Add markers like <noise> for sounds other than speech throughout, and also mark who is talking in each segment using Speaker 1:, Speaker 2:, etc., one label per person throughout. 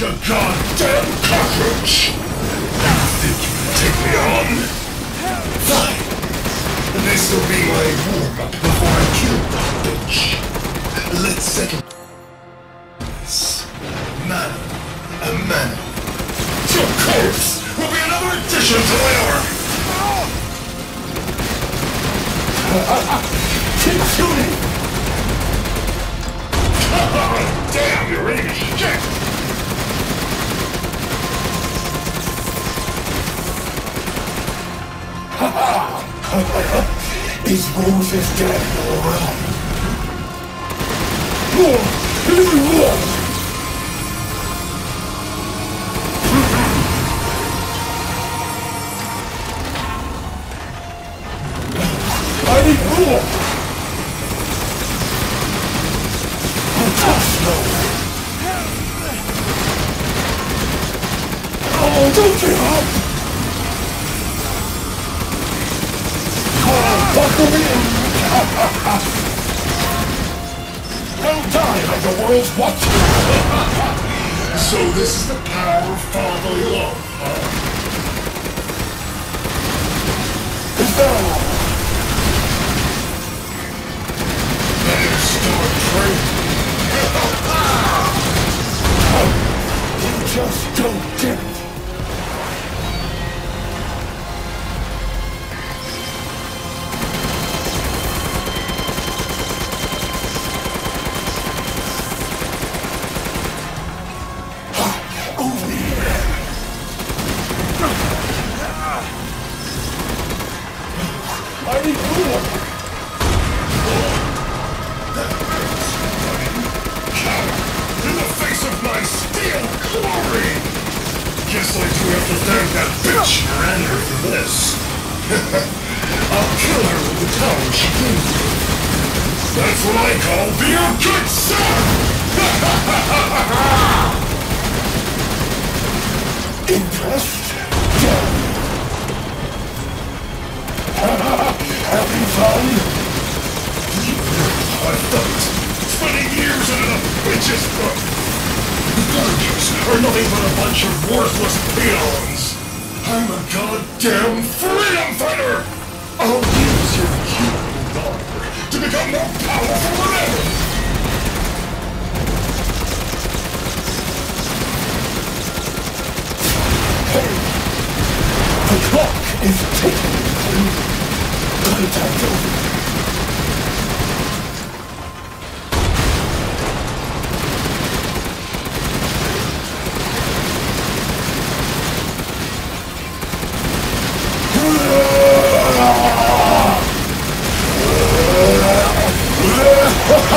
Speaker 1: like a goddamn cockroach! Think you can take me on? Fine! This'll be my warm-up before I kill that bitch. Let's settle this. Man, a man. Your corpse will be another addition to my arm! <laughs> Keep shooting! <laughs> Is Moses dead, Laura? I I'll die like the world's watching! so this is the power of fatherly love, huh? Is that all? Better start training. you just don't get Guess I do have to thank that bitch Miranda for this. <laughs> I'll kill her with the tower she gave me. That's what I call being a good son! <laughs> Impressed? <laughs> Having fun? I felt. Spending years in a bitch's book. Darkers are nothing but a bunch of worthless peons. I'm a goddamn freedom fighter! I'll use your cute daughter to become more powerful than ever! Hey! The clock is ticking. Playtime's over.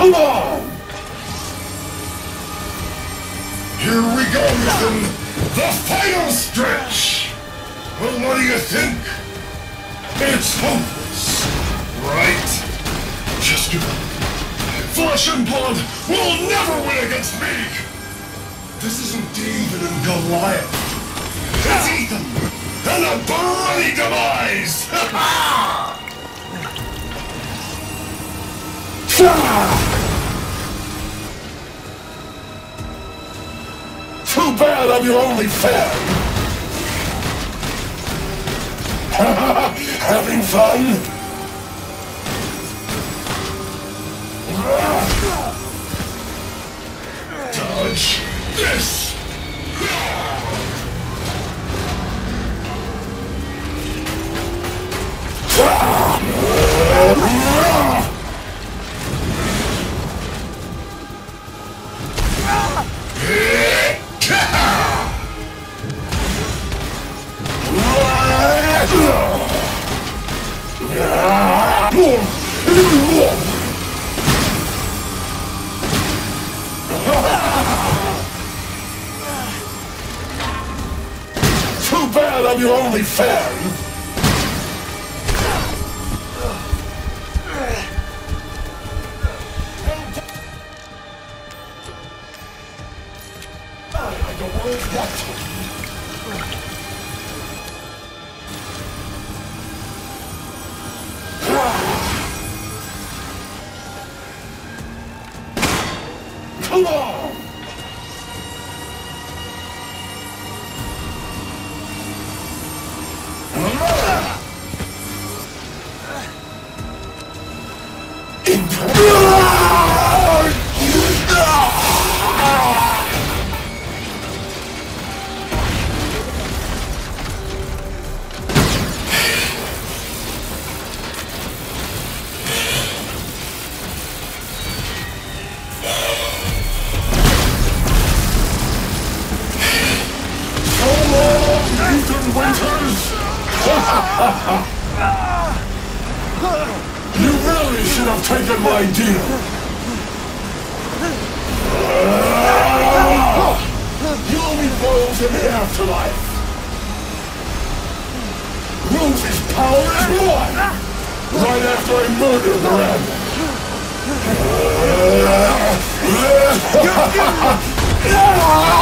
Speaker 1: Come on! Here we go! The final stretch! Well, what do you think? It's hopeless, right? Just give up. Flesh and blood will never win against me! This isn't David and Goliath. It's Ethan! And a bloody demise! <laughs> Too bad I'm your only fan! <laughs> Having fun? Dodge! this! Too bad I'm your only fan! Come You really should have taken my deal! You owe me boils in the afterlife! Rose's power is blood! Right after I murdered Miranda! This <laughs>